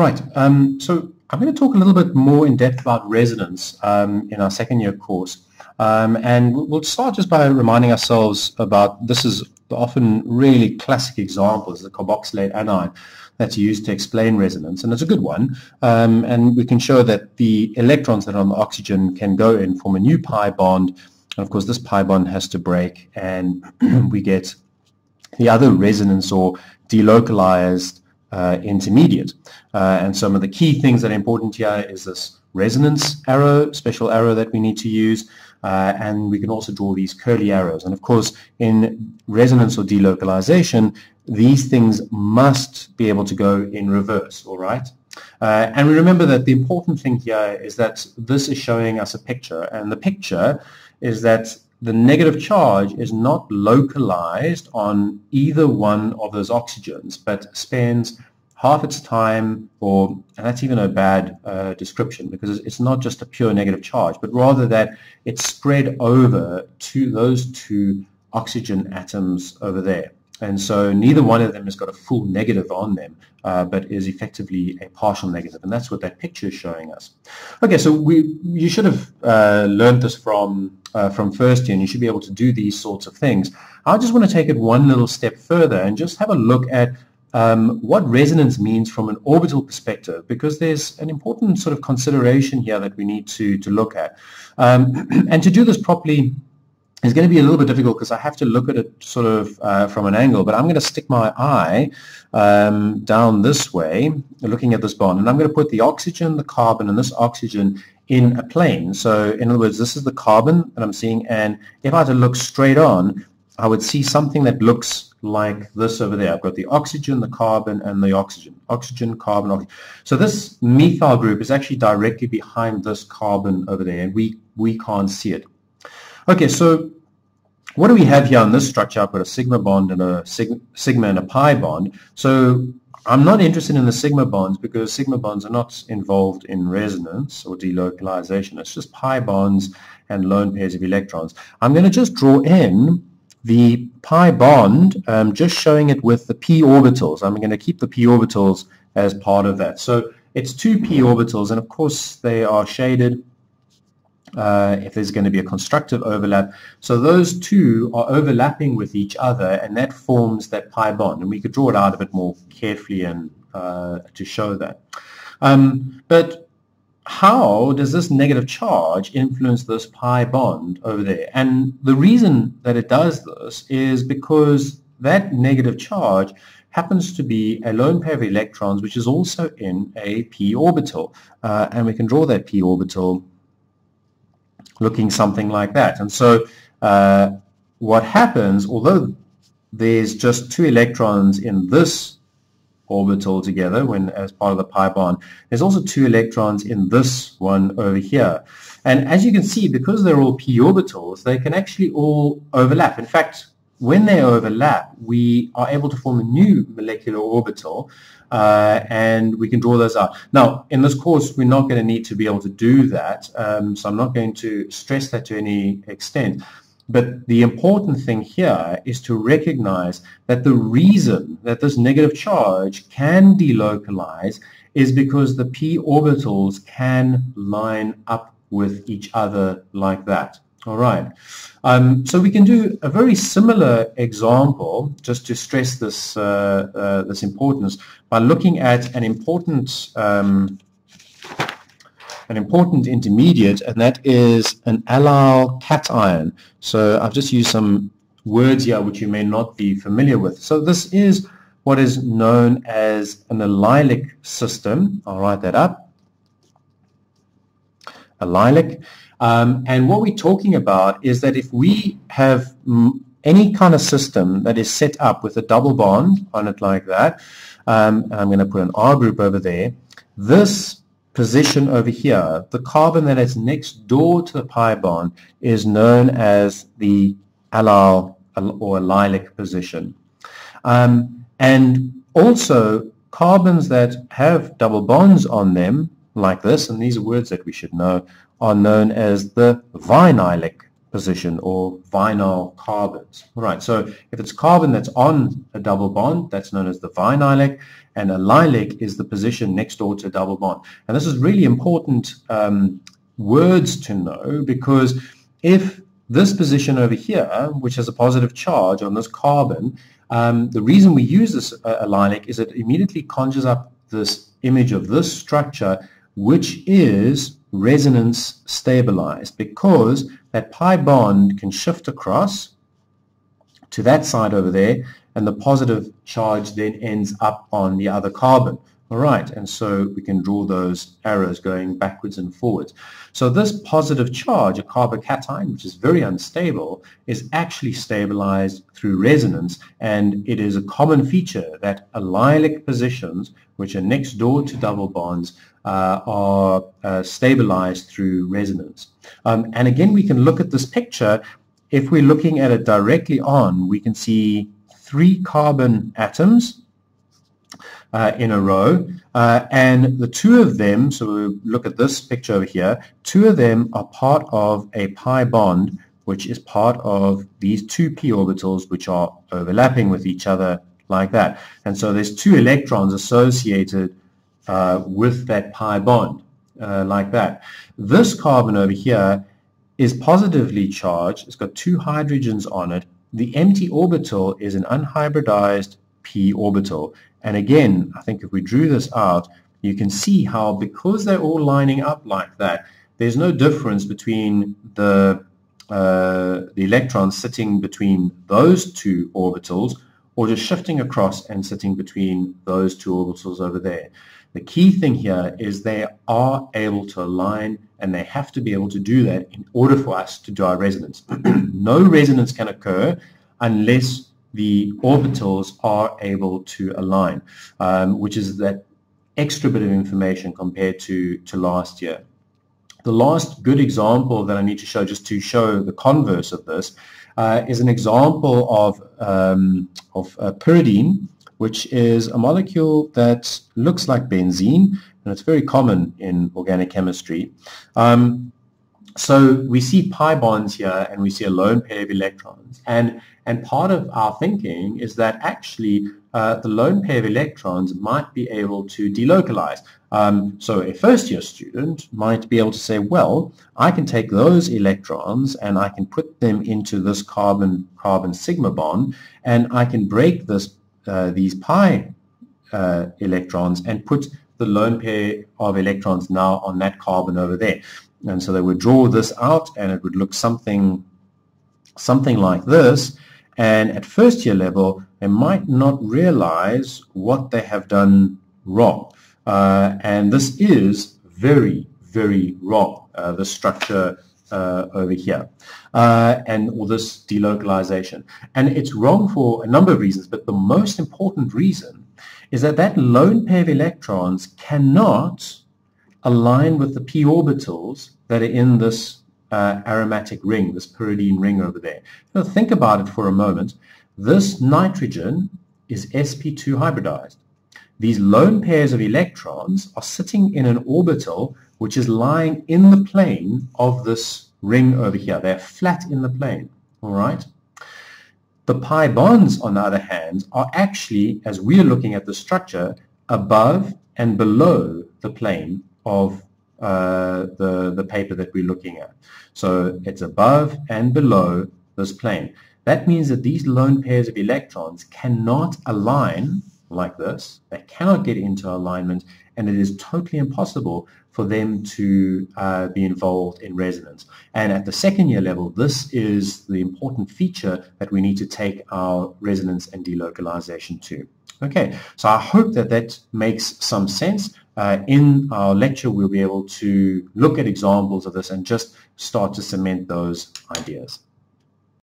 Right. Um, so I'm going to talk a little bit more in depth about resonance um, in our second year course. Um, and we'll start just by reminding ourselves about this is often really classic examples, the carboxylate anion that's used to explain resonance, and it's a good one. Um, and we can show that the electrons that are on the oxygen can go in, form a new pi bond, and of course this pi bond has to break, and we get the other resonance or delocalized intermediate. Uh, and some of the key things that are important here is this resonance arrow, special arrow that we need to use, uh, and we can also draw these curly arrows. And of course, in resonance or delocalization, these things must be able to go in reverse, all right? Uh, and we remember that the important thing here is that this is showing us a picture, and the picture is that the negative charge is not localized on either one of those oxygens, but spends half its time, or and that's even a bad uh, description because it's not just a pure negative charge, but rather that it's spread over to those two oxygen atoms over there. And so neither one of them has got a full negative on them, uh, but is effectively a partial negative. And that's what that picture is showing us. Okay, so we you should have uh, learned this from, uh, from first year, and you should be able to do these sorts of things. I just want to take it one little step further and just have a look at um, what resonance means from an orbital perspective, because there's an important sort of consideration here that we need to, to look at. Um, and to do this properly is going to be a little bit difficult because I have to look at it sort of uh, from an angle, but I'm going to stick my eye um, down this way, looking at this bond, and I'm going to put the oxygen, the carbon, and this oxygen in a plane. So in other words, this is the carbon that I'm seeing, and if I had to look straight on, I would see something that looks like this over there. I've got the oxygen, the carbon, and the oxygen. Oxygen, carbon, oxygen. So this methyl group is actually directly behind this carbon over there, and we, we can't see it. Okay, so what do we have here in this structure? I've got a sigma bond and a sig sigma and a pi bond. So I'm not interested in the sigma bonds because sigma bonds are not involved in resonance or delocalization. It's just pi bonds and lone pairs of electrons. I'm going to just draw in the pi bond, um, just showing it with the p orbitals. I'm going to keep the p orbitals as part of that. So it's two p orbitals, and of course they are shaded uh, if there's going to be a constructive overlap. So those two are overlapping with each other, and that forms that pi bond. And we could draw it out a bit more carefully and uh, to show that. Um, but how does this negative charge influence this pi bond over there? And the reason that it does this is because that negative charge happens to be a lone pair of electrons which is also in a p orbital. Uh, and we can draw that p orbital looking something like that. And so uh, what happens, although there's just two electrons in this orbital together when as part of the pi bond. There's also two electrons in this one over here. And as you can see, because they're all p orbitals, they can actually all overlap. In fact, when they overlap, we are able to form a new molecular orbital, uh, and we can draw those out. Now, in this course, we're not going to need to be able to do that, um, so I'm not going to stress that to any extent. But the important thing here is to recognize that the reason that this negative charge can delocalize is because the p orbitals can line up with each other like that. All right. Um, so we can do a very similar example just to stress this, uh, uh, this importance by looking at an important um, an important intermediate, and that is an allyl cation. So I've just used some words here which you may not be familiar with. So this is what is known as an allylic system. I'll write that up. Allylic. Um, and what we're talking about is that if we have any kind of system that is set up with a double bond on it like that, um, I'm going to put an R group over there, this position over here, the carbon that is next door to the pi bond is known as the allyl or allylic position. Um, and also carbons that have double bonds on them like this, and these are words that we should know, are known as the vinylic position or vinyl carbons. All right, so if it's carbon that's on a double bond, that's known as the vinylic, and a allylic is the position next door to a double bond. And this is really important um, words to know because if this position over here, which has a positive charge on this carbon, um, the reason we use this uh, is it immediately conjures up this image of this structure, which is resonance stabilized because that pi bond can shift across to that side over there and the positive charge then ends up on the other carbon. All right, and so we can draw those arrows going backwards and forwards. So this positive charge, a carbocation, which is very unstable, is actually stabilized through resonance, and it is a common feature that allylic positions, which are next door to double bonds, uh, are uh, stabilized through resonance. Um, and again, we can look at this picture. If we're looking at it directly on, we can see three carbon atoms uh, in a row. Uh, and the two of them, so we look at this picture over here, two of them are part of a pi bond, which is part of these two p orbitals, which are overlapping with each other like that. And so there's two electrons associated uh, with that pi bond, uh, like that. This carbon over here is positively charged. It's got two hydrogens on it. The empty orbital is an unhybridized p orbital. And again, I think if we drew this out, you can see how because they're all lining up like that, there's no difference between the, uh, the electrons sitting between those two orbitals or just shifting across and sitting between those two orbitals over there. The key thing here is they are able to align and they have to be able to do that in order for us to do our resonance. no resonance can occur unless the orbitals are able to align, um, which is that extra bit of information compared to, to last year. The last good example that I need to show, just to show the converse of this, uh, is an example of, um, of uh, pyridine, which is a molecule that looks like benzene, and it's very common in organic chemistry. Um, so we see pi bonds here, and we see a lone pair of electrons. And and part of our thinking is that actually uh, the lone pair of electrons might be able to delocalize. Um, so a first year student might be able to say, well, I can take those electrons and I can put them into this carbon-carbon sigma bond and I can break this uh, these pi uh, electrons and put the lone pair of electrons now on that carbon over there. And so they would draw this out and it would look something something like this and at first year level, they might not realize what they have done wrong. Uh, and this is very, very wrong, uh, the structure uh, over here, uh, and all this delocalization. And it's wrong for a number of reasons, but the most important reason is that that lone pair of electrons cannot align with the p orbitals that are in this uh, aromatic ring, this pyridine ring over there. Now think about it for a moment. This nitrogen is sp2 hybridized. These lone pairs of electrons are sitting in an orbital which is lying in the plane of this ring over here. They're flat in the plane, all right? The pi bonds, on the other hand, are actually, as we're looking at the structure, above and below the plane of uh, the, the paper that we're looking at. So it's above and below this plane. That means that these lone pairs of electrons cannot align like this. They cannot get into alignment and it is totally impossible for them to uh, be involved in resonance. And at the second year level, this is the important feature that we need to take our resonance and delocalization to. Okay, so I hope that that makes some sense. Uh, in our lecture, we'll be able to look at examples of this and just start to cement those ideas.